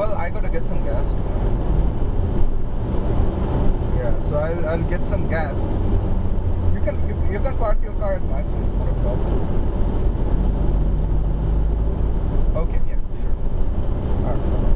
Well, I gotta get some gas. Yeah, so I'll, I'll get some gas. You can you, you can park your car at my place, not a problem. Okay, yeah, sure.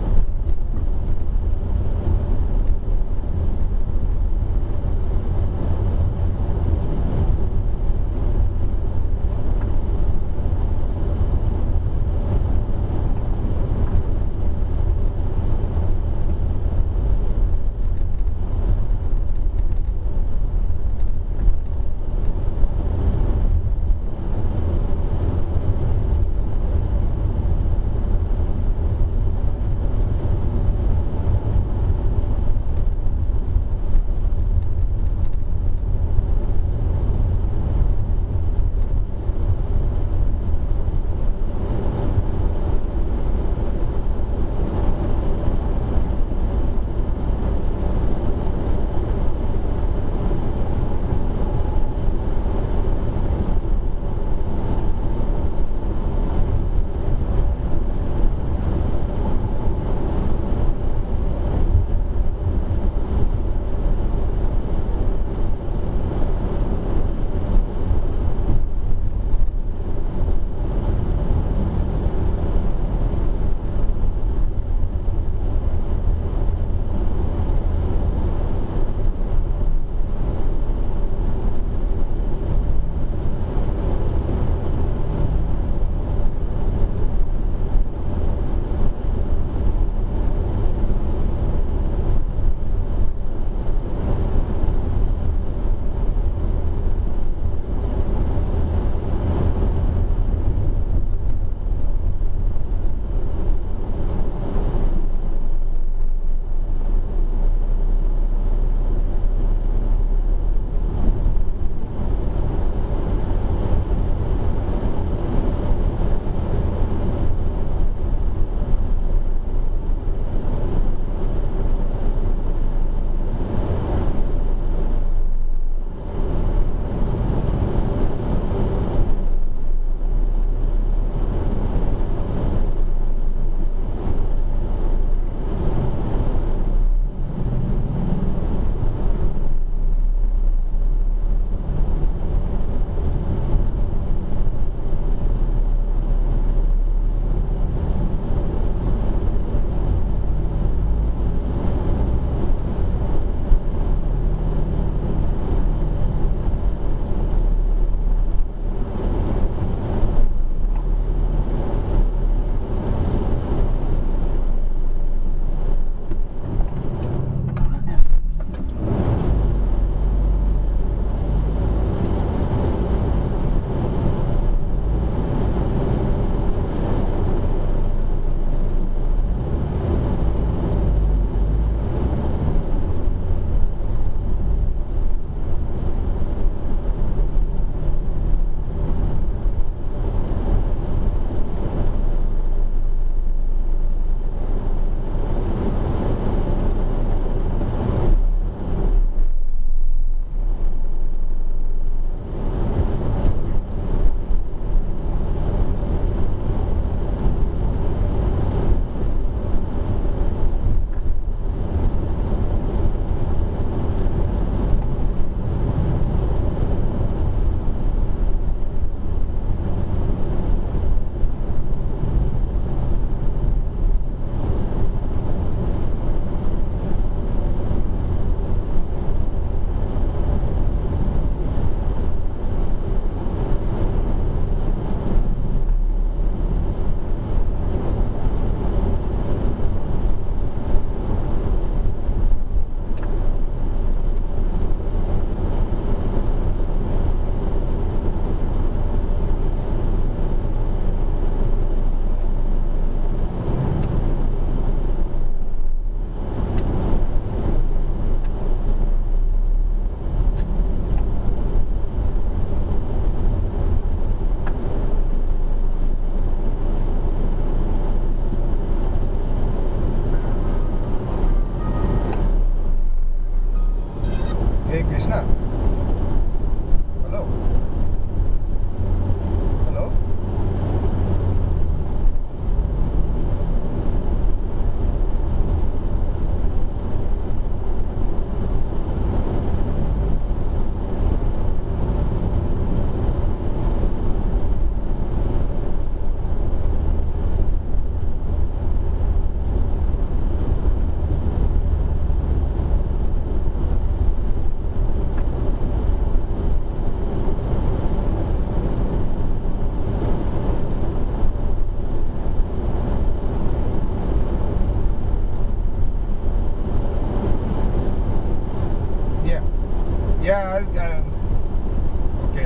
Krishna.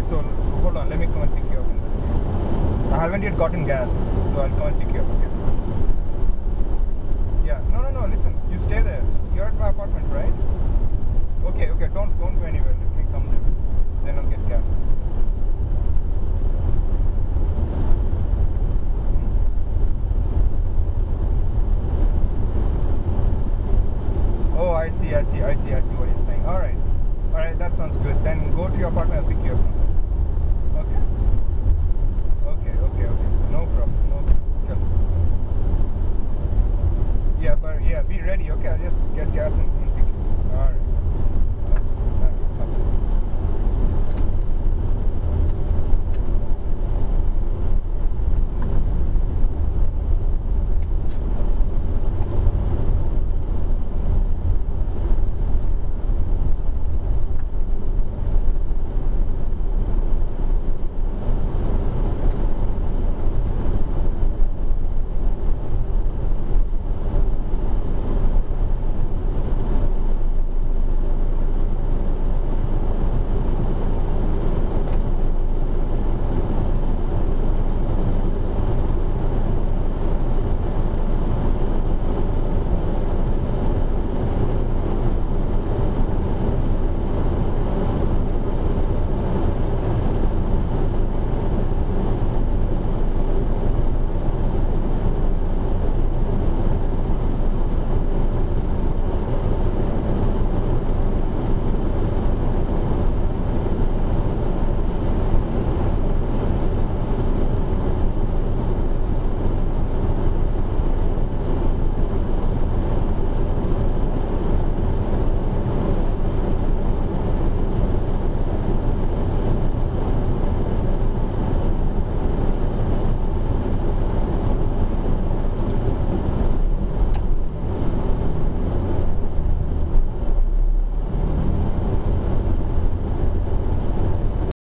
So hold on. Let me come and pick you up in that case. I haven't yet gotten gas, so I'll come and pick you up. Okay. Yeah. No, no, no. Listen. You stay there. You're at my apartment, right? Okay. Okay. Don't don't go anywhere. Let me come there. Then I'll get gas. Oh, I see, I see, I see, I see what you're saying. All right, all right, that sounds good. Then go to your apartment. I'll pick you up from there. Okay. Okay, okay, okay. No problem. No problem. Tell me. Yeah, but yeah, be ready. Okay, I'll just get gas